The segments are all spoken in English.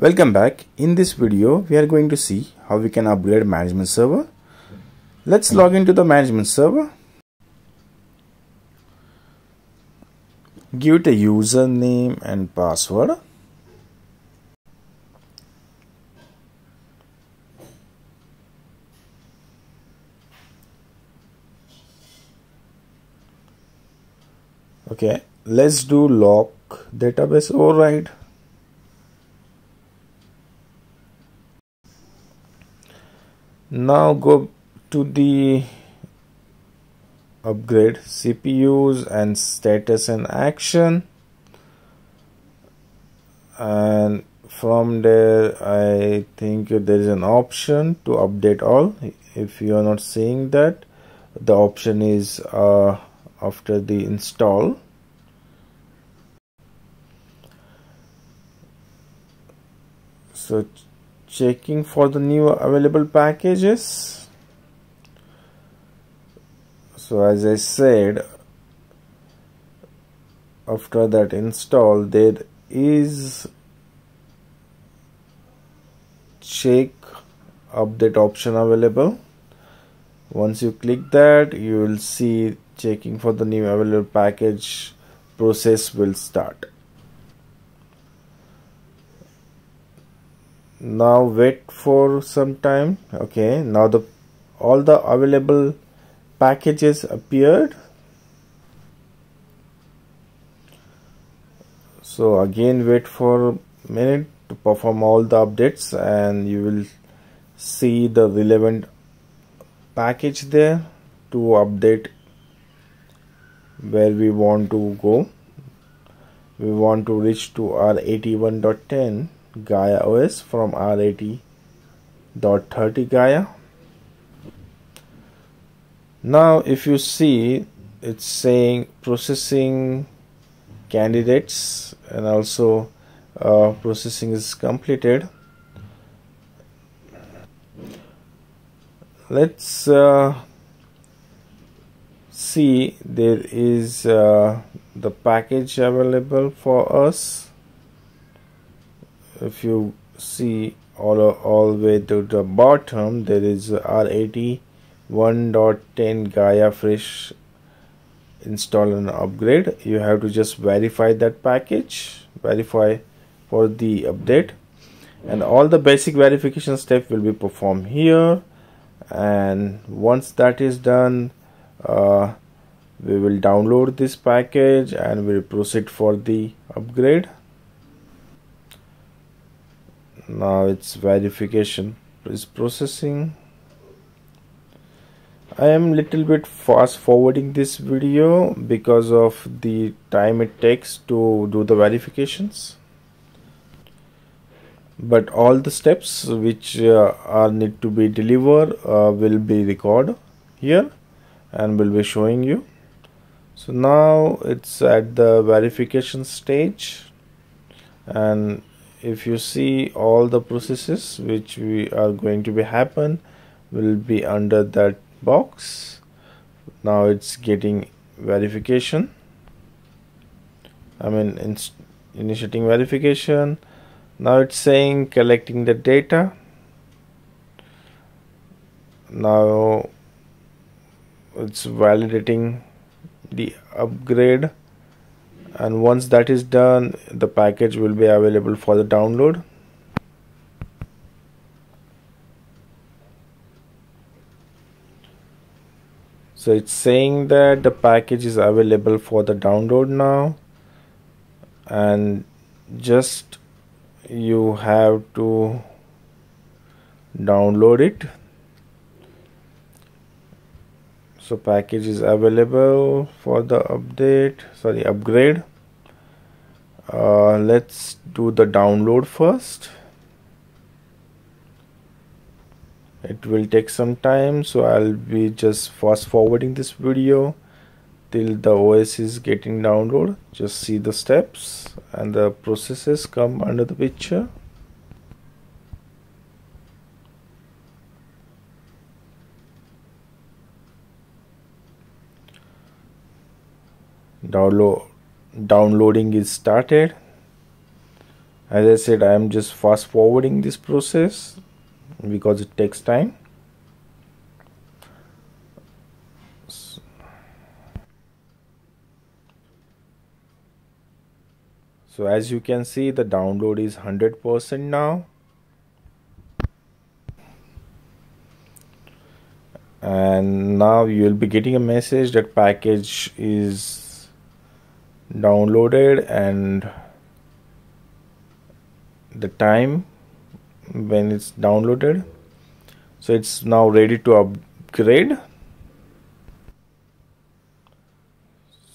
Welcome back. In this video, we are going to see how we can upgrade management server. Let's log into the management server. Give it a username and password. Okay, let's do lock database override. Now go to the upgrade. CPUSE and status and action. And from there I think there is an option to update all. If you are not seeing that the option is uh, after the install. So checking for the new available packages. So as I said after that install there is check update option available. Once you click that you will see checking for the new available package process will start now wait for some time. Okay now the all the available packages appeared. So again wait for a minute to perform all the updates and you will see the relevant package there to update where we want to go. We want to reach to r81.10 Gaia OS from R80.30 Gaia. Now if you see it's saying processing candidates and also uh, processing is completed. Let's uh, see there is uh, the package available for us if you see all all the way to the bottom there is R80 1.10 Gaia fresh install and upgrade. You have to just verify that package verify for the update. And all the basic verification step will be performed here. And once that is done uh, we will download this package and we'll proceed for the upgrade now its verification. Is processing. I am little bit fast forwarding this video because of the time it takes to do the verifications. But all the steps which uh, are need to be delivered uh, will be recorded here and will be showing you. So now it's at the verification stage and if you see all the processes which we are going to be happen will be under that box. Now it's getting verification. I mean initiating verification. Now it's saying collecting the data. Now it's validating the upgrade and once that is done the package will be available for the download. So it's saying that the package is available for the download now. And just you have to download it. So package is available for the update. Sorry upgrade uh, let's do the download first. It will take some time so I'll be just fast forwarding this video till the OS is getting download just see the steps and the processes come under the picture. Download downloading is started. As I said I am just fast forwarding this process because it takes time. So as you can see the download is 100% now. And now you will be getting a message that package is downloaded and the time when it's downloaded. So it's now ready to upgrade.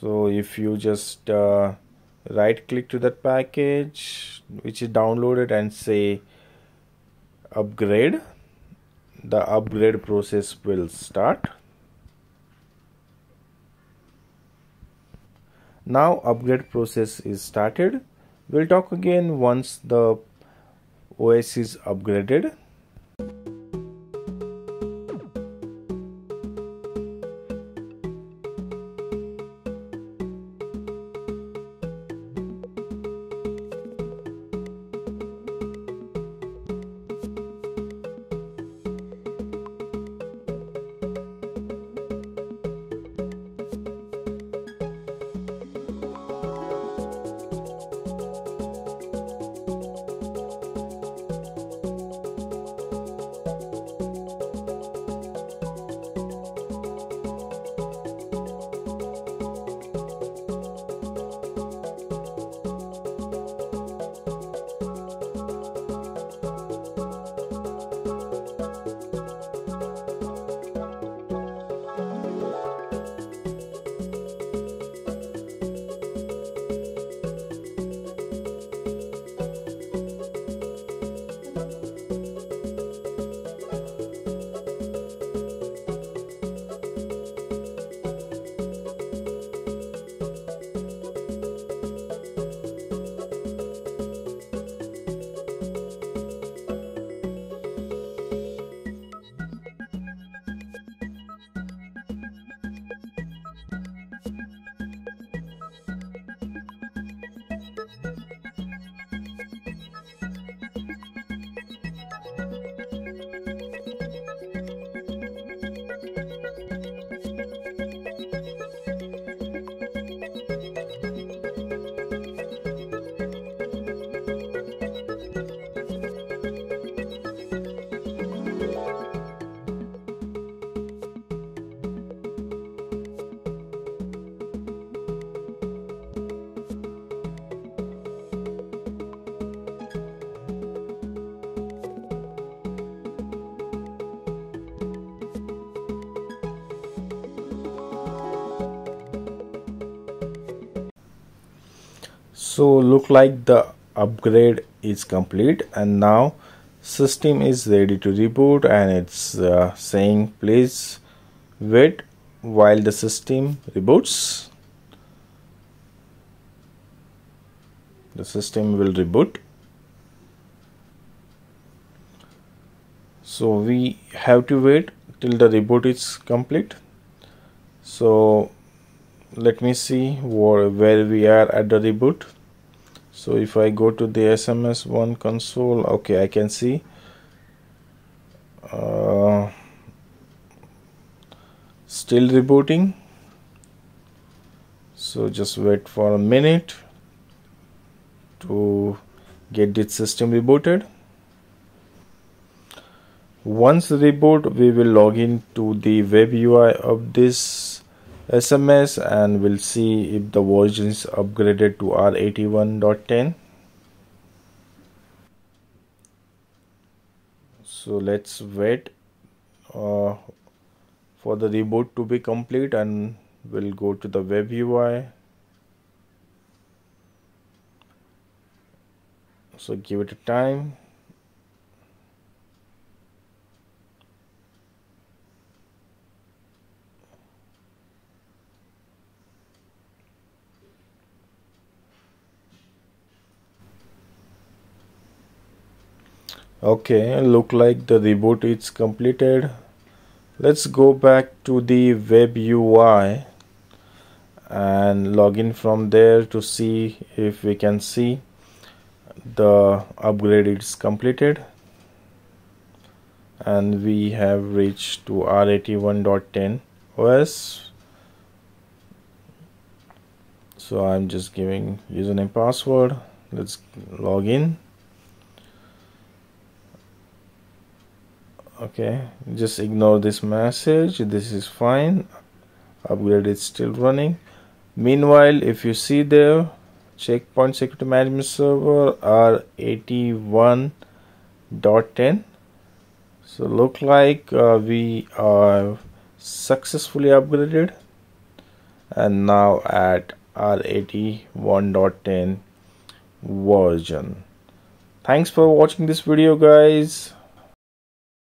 So if you just uh, right click to that package which is downloaded and say upgrade the upgrade process will start now upgrade process is started. We'll talk again once the OS is upgraded so look like the upgrade is complete and now system is ready to reboot and it's uh, saying please wait while the system reboots. The system will reboot. So we have to wait till the reboot is complete. So let me see where, where we are at the reboot. So if I go to the SMS1 console okay I can see uh, still rebooting. So just wait for a minute to get this system rebooted. Once reboot we will log in to the web UI of this SMS and we'll see if the version is upgraded to R81.10 so let's wait uh, for the reboot to be complete and we'll go to the web UI so give it a time okay look like the reboot is completed. Let's go back to the web UI and log in from there to see if we can see the upgrade is completed. And we have reached to R81.10 OS so I'm just giving username password. Let's log in okay just ignore this message. This is fine. Upgrade is still running. Meanwhile if you see there checkpoint security management server R81.10 so look like uh, we are successfully upgraded. And now at R81.10 version. Thanks for watching this video guys